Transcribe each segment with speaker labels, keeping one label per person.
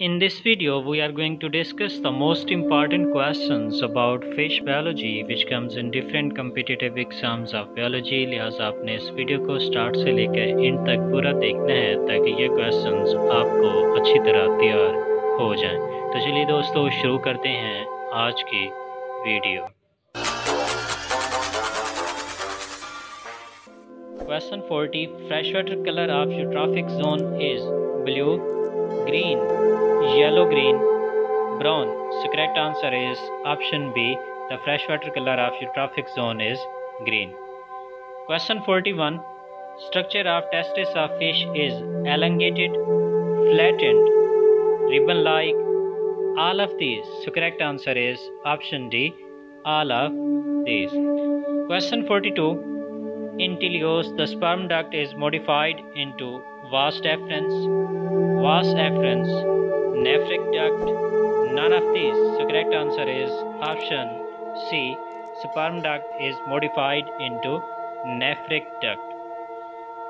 Speaker 1: In this video, we are going to discuss the most important questions about fish biology which comes in different competitive exams of biology लिहाजा आपने इस video को start से लेकर इन तक पूरा देखना है ताकि ये क्वेश्चंस आपको अच्छी तरह तैयार हो जाएँ। तो चलिए दोस्तों शुरू करते हैं आज की video Question 40 Freshwater color of eutrophic zone is blue, green, yellow green, brown. So correct answer is option B. The freshwater color of eutrophic zone is green. Question 41 Structure of testis of fish is elongated, flattened, ribbon like. All of these. So correct answer is option D. All of these. Question 42 in teleos, the sperm duct is modified into vas deferens, vas efferens, nephric duct. None of these. So correct answer is option C. Sperm duct is modified into nephric duct.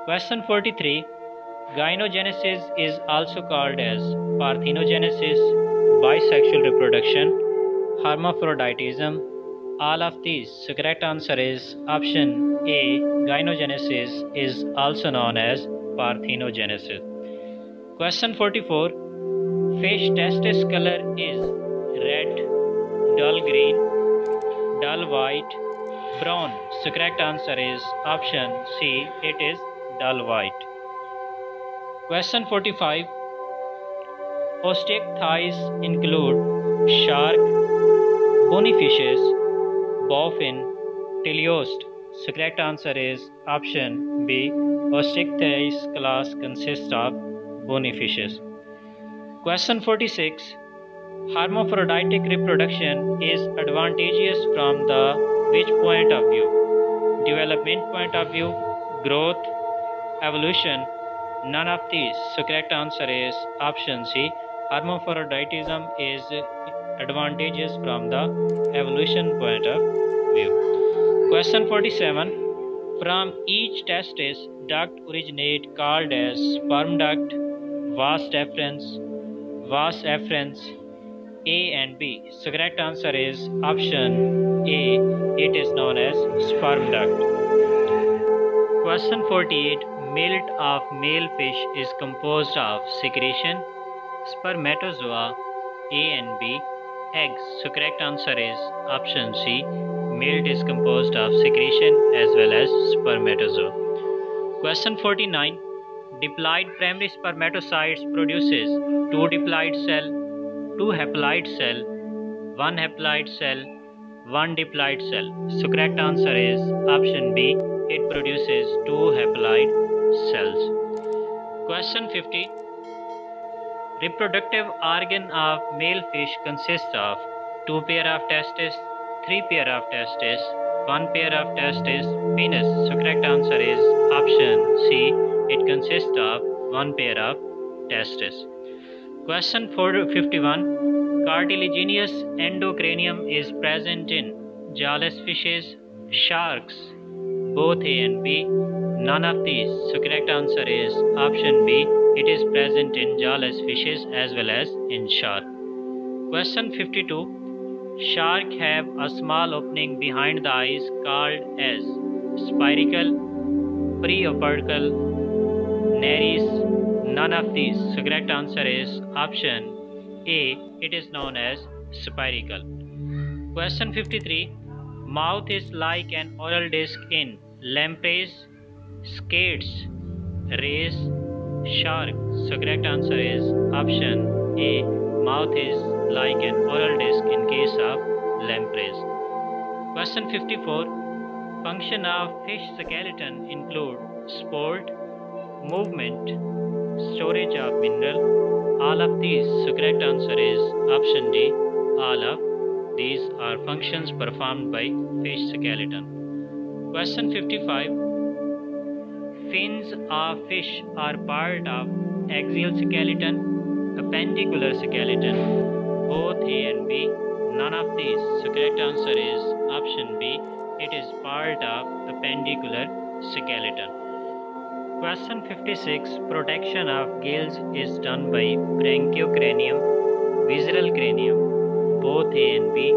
Speaker 1: Question 43. Gynogenesis is also called as parthenogenesis, bisexual reproduction, hermaphroditism, all of these. So correct answer is option A. Gynogenesis is also known as parthenogenesis. Question 44. Fish testis color is red, dull green, dull white, brown. So correct answer is option C. It is dull white. Question 45. Osteichthyes include shark, bony fishes, bowfin, teleost. So correct answer is option B. Osteichthyes class consists of bony fishes. Question 46. Hermaphroditic reproduction is advantageous from the which point of view? Development point of view, growth, evolution, none of these. So correct answer is option C. Hermaphroditism is advantageous from the evolution point of view. Question 47. From each testis, duct originate called as sperm duct, vas deferens, vas efferens, A and B. So correct answer is option A. It is known as sperm duct. Question 48. Milt of male fish is composed of secretion, spermatozoa, A and B, eggs. So correct answer is option C. Milt is composed of secretion as well as spermatozoa. Question 49. Diploid primary spermatocytes produces two diploid cell, two haploid cell, one haploid cell, one diploid cell. So correct answer is option B. It produces two haploid cells. Question 50. Reproductive organ of male fish consists of two pair of testes, three pair of testes, one pair of testes, penis. So correct answer is option C. It consists of one pair of testes. Question 451. Cartilaginous endocranium is present in jawless fishes, sharks, both A and B. None of these. So correct answer is option B. It is present in jawless fishes as well as in shark. Question 52. Shark have a small opening behind the eyes called as spiracle, preopercle, nares. None of these. So correct answer is option A. It is known as spiracle. Question 53. Mouth is like an oral disc in lampreys, skates, rays, shark. So correct answer is option A. Mouth is like an oral disc in case of lampreys. Question 54. Function of fish skeleton include sport, movement, storage of mineral. All of these. So correct answer is option D. All of these are functions performed by fish skeleton. Question 55. Fins of fish are part of axial skeleton, appendicular skeleton, both A and B. None of these. So correct answer is option B. It is part of appendicular skeleton. Question 56 Protection of gills is done by branchiocranium, visceral cranium, both A and B,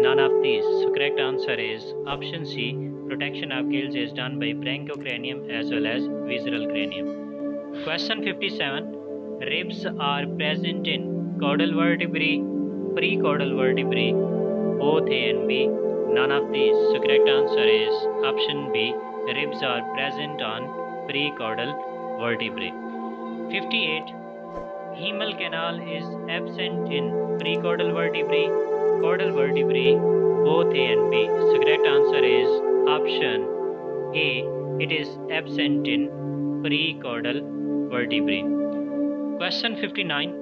Speaker 1: none of these. So correct answer is option C. Protection of gills is done by branchiocranium as well as visceral cranium. Question 57 Ribs are present in caudal vertebrae, precaudal vertebrae, both A and B, none of these. So correct answer is option B. Ribs are present on precaudal vertebrae. 58. Hemal canal is absent in precaudal vertebrae, caudal vertebrae, both A and B. So correct answer is option A. It is absent in precaudal vertebrae. Question 59.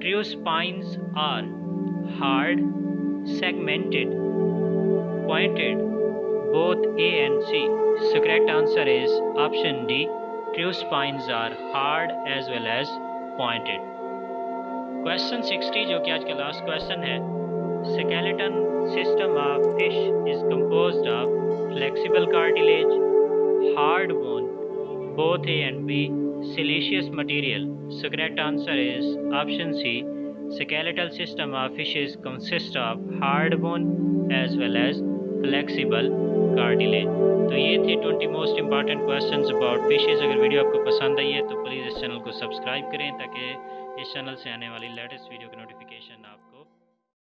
Speaker 1: True spines are hard, segmented, pointed, both A and C. So correct answer is option D. True spines are hard as well as pointed. Question 60 जो कि आज का last question है skeleton system of fish is composed of flexible cartilage, hard bone, both A and B, siliceous material. So correct answer is option C. Skeletal system of fishes consist of hard bone as well as flexible cartilage तो ये थे twenty most important questions about fishes अगर video आपको पसंद आई है तो please इस channel को सब्सक्राइब करें ताकि इस चैनल से आने वाली लेटेस्ट वीडियो